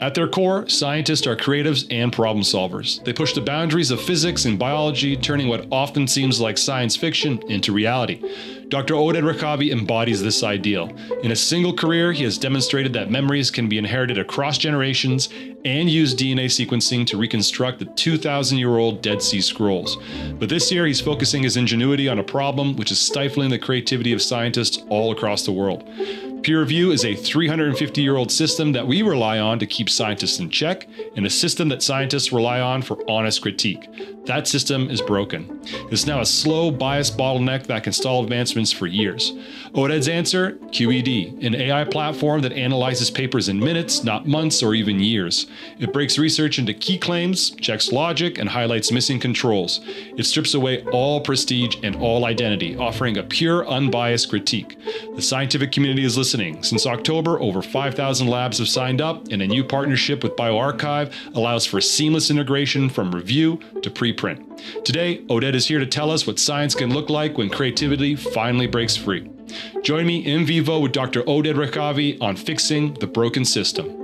At their core, scientists are creatives and problem solvers. They push the boundaries of physics and biology, turning what often seems like science fiction into reality. Dr. Oded Rechavi embodies this ideal. In a single career, he has demonstrated that memories can be inherited across generations and use DNA sequencing to reconstruct the 2,000 year old Dead Sea Scrolls. But this year, he's focusing his ingenuity on a problem which is stifling the creativity of scientists all across the world. Peer review is a 350 year old system that we rely on to keep scientists in check, and a system that scientists rely on for honest critique. That system is broken. It's now a slow, biased bottleneck that can stall advancements for years. Oded's answer QED, an AI platform that analyzes papers in minutes, not months or even years. It breaks research into key claims, checks logic, and highlights missing controls. It strips away all prestige and all identity, offering a pure, unbiased critique. The scientific community is listening. Since October, over 5,000 labs have signed up, and a new partnership with bioRxiv allows for seamless integration from review to preprint. Today, Oded is here to tell us what science can look like when creativity finally breaks free. Join me in vivo with Dr. Oded Rechavi on fixing the broken system.